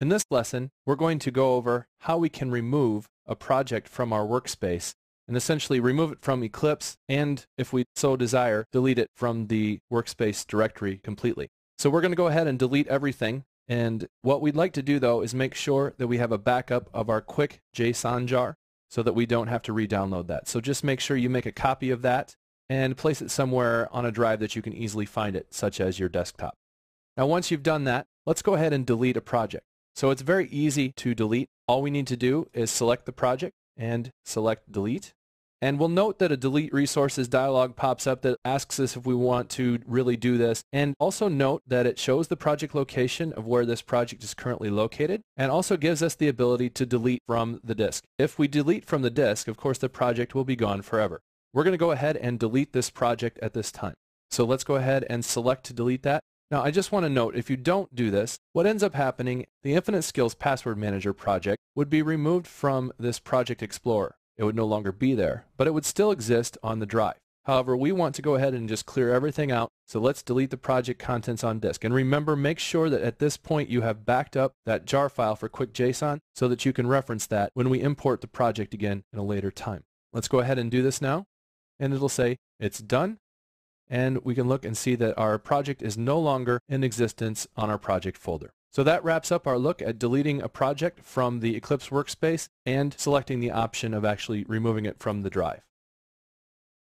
In this lesson, we're going to go over how we can remove a project from our workspace and essentially remove it from Eclipse and, if we so desire, delete it from the workspace directory completely. So we're going to go ahead and delete everything. And what we'd like to do, though, is make sure that we have a backup of our quick JSON jar so that we don't have to re-download that. So just make sure you make a copy of that and place it somewhere on a drive that you can easily find it, such as your desktop. Now once you've done that, let's go ahead and delete a project. So it's very easy to delete. All we need to do is select the project and select delete. And we'll note that a delete resources dialog pops up that asks us if we want to really do this. And also note that it shows the project location of where this project is currently located and also gives us the ability to delete from the disk. If we delete from the disk, of course, the project will be gone forever. We're going to go ahead and delete this project at this time. So let's go ahead and select to delete that. Now, I just want to note, if you don't do this, what ends up happening, the Infinite Skills Password Manager project would be removed from this Project Explorer. It would no longer be there, but it would still exist on the drive. However, we want to go ahead and just clear everything out, so let's delete the project contents on disk. And remember, make sure that at this point you have backed up that jar file for QuickJSON so that you can reference that when we import the project again in a later time. Let's go ahead and do this now, and it'll say it's done, and we can look and see that our project is no longer in existence on our project folder. So that wraps up our look at deleting a project from the Eclipse workspace and selecting the option of actually removing it from the drive.